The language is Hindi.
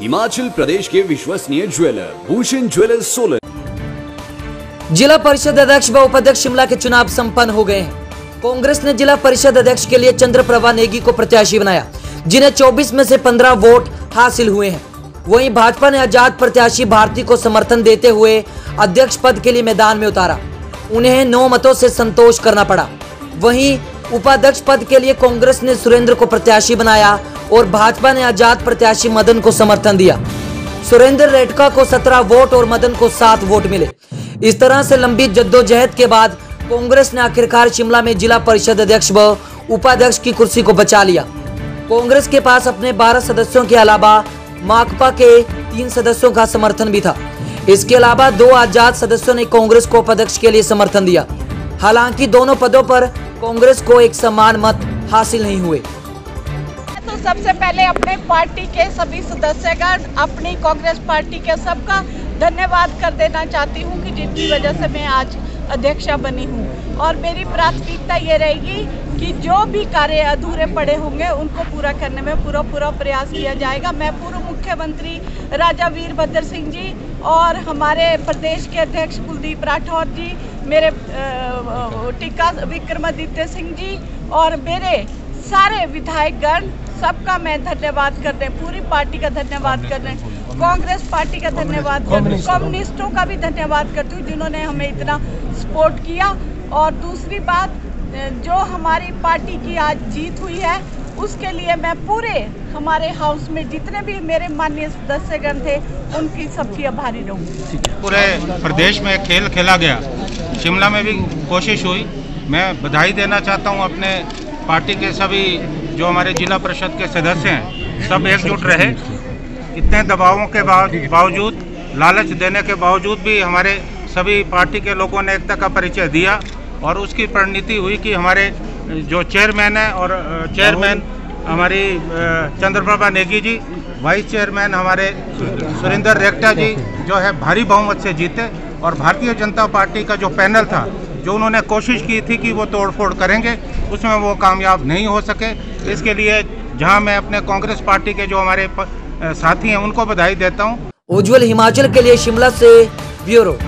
हिमाचल प्रदेश के विश्वसनीय ज्वेलर, भूषण ज्वेलर्स सोलन। जिला परिषद अध्यक्ष व उपाध्यक्ष शिमला के चुनाव संपन्न हो गए हैं। कांग्रेस ने जिला परिषद अध्यक्ष के लिए चंद्रप्रभा नेगी को प्रत्याशी बनाया, जिन्हें 24 में से 15 वोट हासिल हुए हैं। वहीं भाजपा ने आज़ाद प्रत्याशी भारती को समर्थन देते हुए अध्यक्ष पद के लिए मैदान में उतारा। उन्हें नौ मतों से संतोष करना पड़ा। वहीं उपाध्यक्ष पद के लिए कांग्रेस ने सुरेंद्र को प्रत्याशी बनाया और भाजपा ने आज़ाद प्रत्याशी मदन को समर्थन दिया। सुरेंद्र रेडका को 17 वोट और मदन को 7 वोट मिले। इस तरह से लंबी जद्दोजहद के बाद कांग्रेस ने आखिरकार शिमला में जिला परिषद अध्यक्ष व उपाध्यक्ष की कुर्सी को बचा लिया। कांग्रेस के पास अपने 12 सदस्यों के अलावा माकपा के तीन सदस्यों का समर्थन भी था। इसके अलावा दो आज़ाद सदस्यों ने कांग्रेस को उपाध्यक्ष के लिए समर्थन दिया। हालाँकि दोनों पदों पर कांग्रेस को एक समान मत हासिल नहीं हुए। तो सबसे पहले अपने पार्टी के सभी सदस्यगण, अपनी कांग्रेस पार्टी के सबका धन्यवाद कर देना चाहती हूँ कि जिनकी वजह से मैं आज अध्यक्षा बनी हूँ। और मेरी प्राथमिकता ये रहेगी कि जो भी कार्य अधूरे पड़े होंगे, उनको पूरा करने में पूरा पूरा प्रयास किया जाएगा। मैं पूर्व मुख्यमंत्री राजा वीरभद्र सिंह जी और हमारे प्रदेश के अध्यक्ष कुलदीप राठौर जी, मेरे टीका विक्रमादित्य सिंह जी और मेरे सारे विधायकगण सबका मैं धन्यवाद कर रहे हैं। पूरी पार्टी का धन्यवाद कर रहे हैं। कांग्रेस पार्टी का धन्यवाद कर रहे कम्युनिस्टों का भी धन्यवाद करती हूँ जिन्होंने हमें इतना सपोर्ट किया। और दूसरी बात जो हमारी पार्टी की आज जीत हुई है उसके लिए मैं पूरे हमारे हाउस में जितने भी मेरे माननीय सदस्यगण थे उनकी सबकी आभारी रहूँगी पूरे प्रदेश में खेल खेला गया। शिमला में भी कोशिश हुई। मैं बधाई देना चाहता हूँ अपने पार्टी के सभी जो हमारे जिला परिषद के सदस्य हैं, सब एकजुट रहे। इतने दबावों के बावजूद, लालच देने के बावजूद भी हमारे सभी पार्टी के लोगों ने एकता का परिचय दिया और उसकी परिणति हुई कि हमारे जो चेयरमैन है और चेयरमैन हमारी चंद्रप्रभा नेगी जी, वाइस चेयरमैन हमारे सुरेंद्र रेक्टा जी जो है भारी बहुमत से जीते और भारतीय जनता पार्टी का जो पैनल था, जो उन्होंने कोशिश की थी कि वो तोड़फोड़ करेंगे उसमें वो कामयाब नहीं हो सके। इसके लिए जहाँ मैं अपने कांग्रेस पार्टी के जो हमारे साथी हैं, उनको बधाई देता हूँ। उज्जवल हिमाचल के लिए शिमला से ब्यूरो।